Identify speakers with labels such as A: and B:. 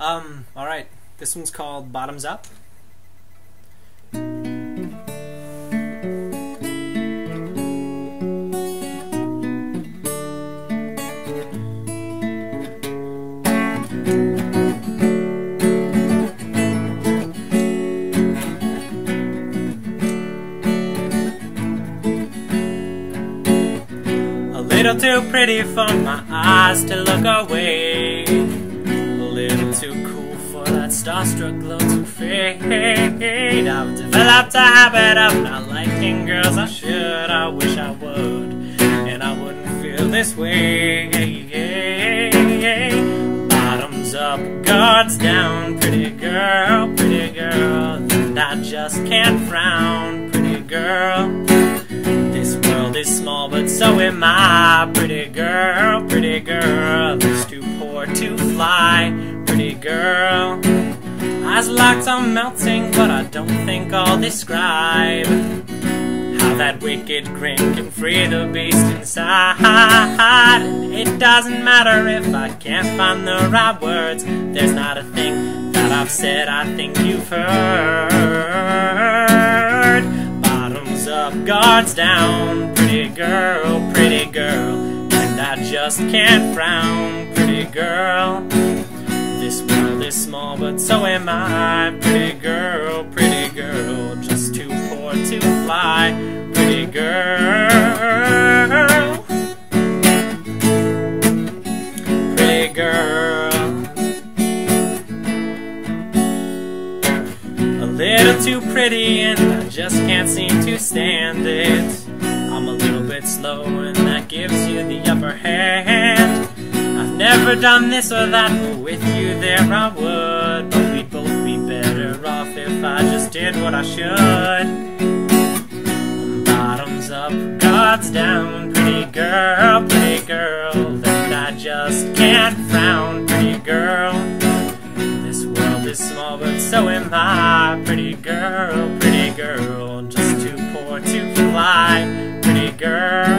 A: Um, alright. This one's called Bottoms Up. A little too pretty for my eyes to look away. Starstruck glow to fade. I've developed a habit of not liking girls I should. I wish I would, and I wouldn't feel this way. Bottoms up, guards down, pretty girl, pretty girl. I just can't frown, pretty girl. This world is small, but so am I. Pretty girl, pretty girl. It's too poor to fly. Pretty girl. Eyes locked on melting, but I don't think I'll describe how that wicked grin can free the beast inside. It doesn't matter if I can't find the right words. There's not a thing that I've said I think you've heard. Bottoms up, guards down, pretty girl, pretty girl. And I just can't frown, pretty girl. This world is small, but so am I. Pretty girl, pretty girl, just too poor to fly. Pretty girl, pretty girl. A little too pretty, and I just can't seem to stand it. I'm a little bit slow, and done this or that with you there I would. But we'd both be better off if I just did what I should. Bottoms up, God's down, pretty girl, pretty girl That I just can't frown, pretty girl This world is small but so am I. Pretty girl, pretty girl, just too poor to fly. Pretty girl